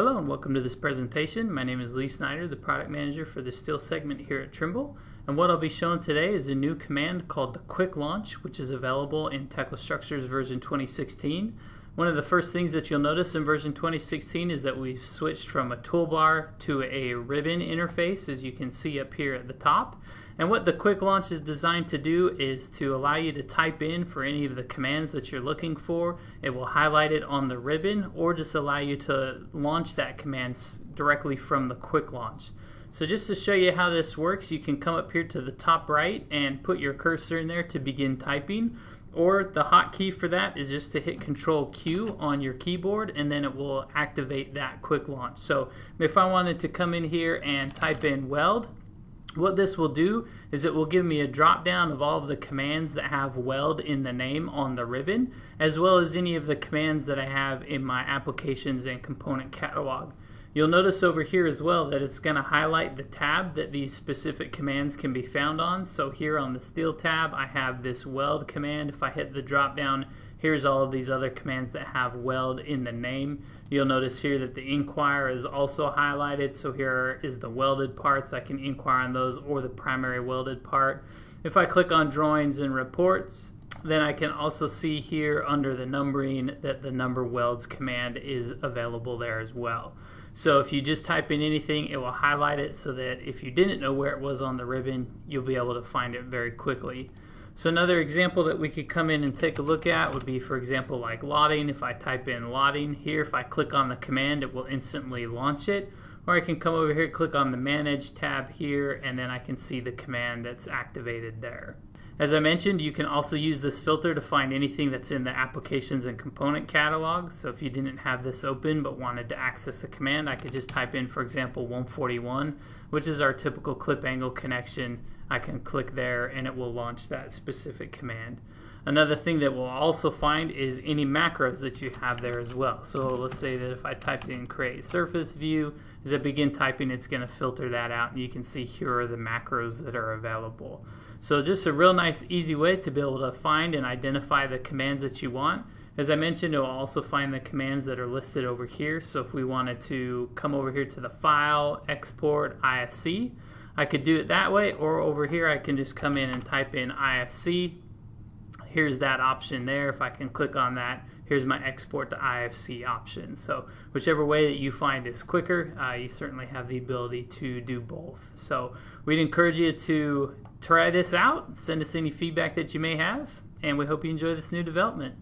Hello and welcome to this presentation. My name is Lee Snyder, the product manager for the steel segment here at Trimble. And what I'll be showing today is a new command called the Quick Launch, which is available in Tekla Structures version 2016. One of the first things that you'll notice in version 2016 is that we've switched from a toolbar to a ribbon interface, as you can see up here at the top. And what the quick launch is designed to do is to allow you to type in for any of the commands that you're looking for. It will highlight it on the ribbon or just allow you to launch that command directly from the quick launch. So just to show you how this works, you can come up here to the top right and put your cursor in there to begin typing. Or the hotkey for that is just to hit Control Q on your keyboard and then it will activate that quick launch. So if I wanted to come in here and type in weld, what this will do is it will give me a drop down of all of the commands that have weld in the name on the ribbon, as well as any of the commands that I have in my applications and component catalog. You'll notice over here as well that it's going to highlight the tab that these specific commands can be found on. So here on the steel tab, I have this weld command. If I hit the drop down, here's all of these other commands that have weld in the name. You'll notice here that the inquire is also highlighted. So here is the welded parts. I can inquire on those or the primary welded part. If I click on drawings and reports, then I can also see here under the numbering that the number welds command is available there as well. So if you just type in anything, it will highlight it so that if you didn't know where it was on the ribbon, you'll be able to find it very quickly. So another example that we could come in and take a look at would be, for example, like lotting. If I type in lotting here, if I click on the command, it will instantly launch it. Or I can come over here, click on the Manage tab here, and then I can see the command that's activated there. As I mentioned, you can also use this filter to find anything that's in the applications and component catalog. So if you didn't have this open but wanted to access a command, I could just type in, for example, 141, which is our typical clip angle connection. I can click there and it will launch that specific command. Another thing that we'll also find is any macros that you have there as well. So let's say that if I typed in create surface view, as I begin typing, it's going to filter that out and you can see here are the macros that are available. So just a real nice easy way to be able to find and identify the commands that you want. As I mentioned, it will also find the commands that are listed over here. So if we wanted to come over here to the file, export, IFC, I could do it that way, or over here I can just come in and type in IFC. Here's that option there. If I can click on that, here's my export to IFC option. So whichever way that you find is quicker, uh, you certainly have the ability to do both. So we'd encourage you to try this out, send us any feedback that you may have, and we hope you enjoy this new development.